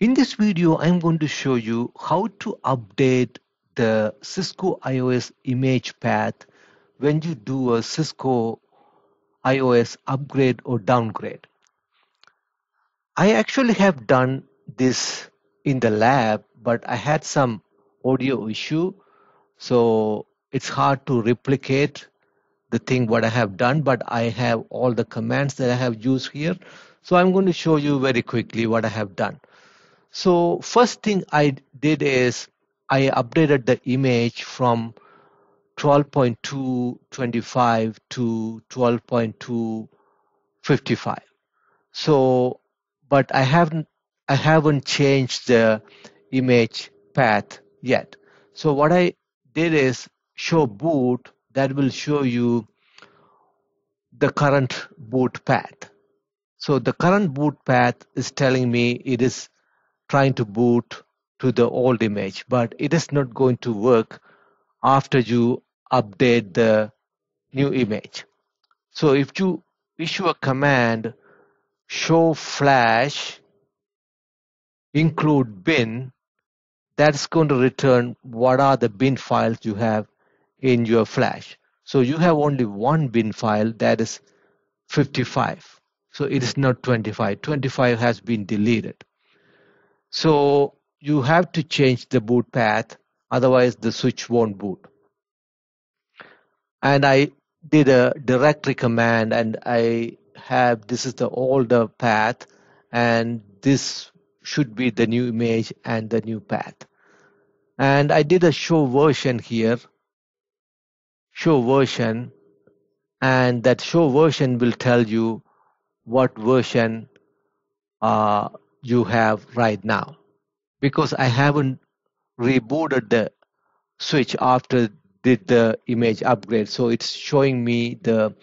In this video, I'm going to show you how to update the Cisco IOS image path when you do a Cisco IOS upgrade or downgrade. I actually have done this in the lab, but I had some audio issue, so it's hard to replicate the thing what I have done, but I have all the commands that I have used here. So I'm going to show you very quickly what I have done. So first thing I did is I updated the image from 12.225 to 12.255. So, but I haven't I haven't changed the image path yet. So what I did is show boot that will show you the current boot path. So the current boot path is telling me it is trying to boot to the old image, but it is not going to work after you update the new image. So if you issue a command show flash include bin, that's going to return what are the bin files you have in your flash. So you have only one bin file that is 55. So it is not 25. 25 has been deleted. So you have to change the boot path, otherwise the switch won't boot. And I did a directory command and I have this is the older path and this should be the new image and the new path. And I did a show version here, show version, and that show version will tell you what version uh, you have right now. Because I haven't rebooted the switch after did the image upgrade so it's showing me the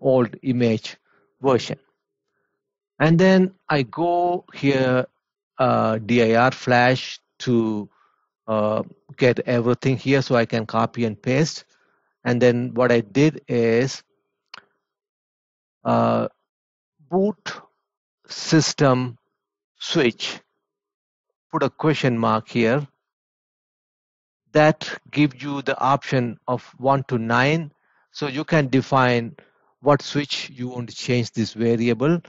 old image version. And then I go here uh, dir flash to uh, get everything here so I can copy and paste. And then what I did is uh, boot system switch put a question mark here that gives you the option of 1 to 9 so you can define what switch you want to change this variable.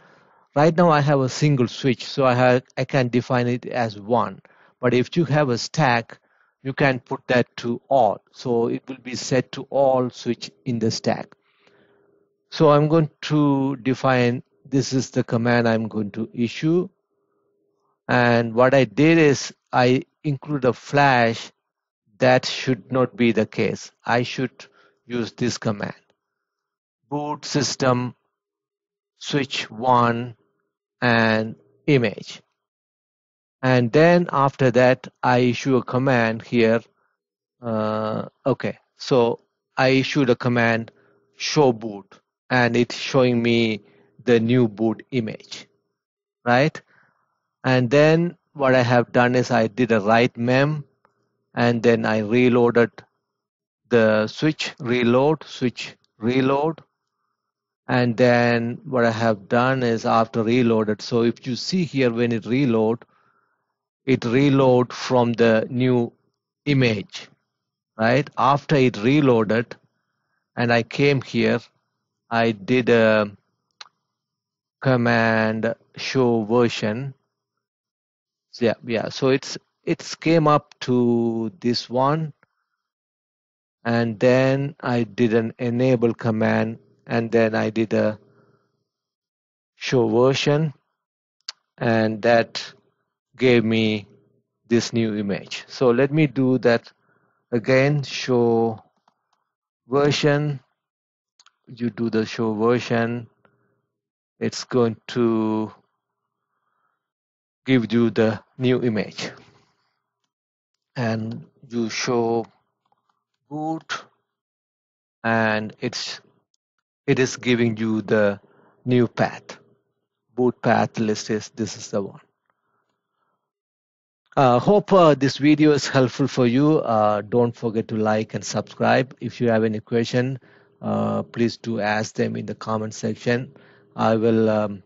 Right now i have a single switch so i have i can define it as 1 but if you have a stack you can put that to all. So it will be set to all switch in the stack. So i'm going to define this is the command i'm going to issue and what I did is I include a flash that should not be the case. I should use this command. Boot system switch one and image. And then after that, I issue a command here. Uh, okay, so I issued a command show boot and it's showing me the new boot image, right? And then what I have done is I did a write mem and then I reloaded the switch reload switch reload. And then what I have done is after reloaded so if you see here when it reload it reload from the new image right? After it reloaded and I came here I did a command show version yeah yeah. So it's it's came up to this one and then I did an enable command and then I did a show version and that gave me this new image. So let me do that again. Show version. You do the show version. It's going to give you the new image. And you show boot and it's it is giving you the new path. Boot path list is this is the one. Uh, hope uh, this video is helpful for you. Uh, don't forget to like and subscribe. If you have any question uh, please do ask them in the comment section. I will um,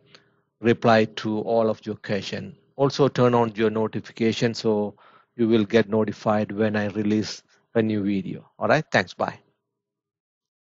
reply to all of your question also turn on your notification so you will get notified when I release a new video. All right. Thanks. Bye.